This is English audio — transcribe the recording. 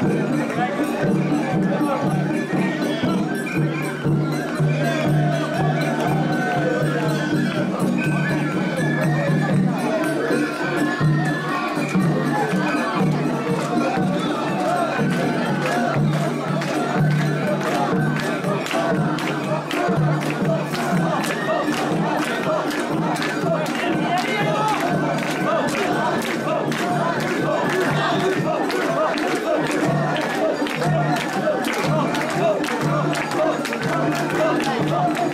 Yeah.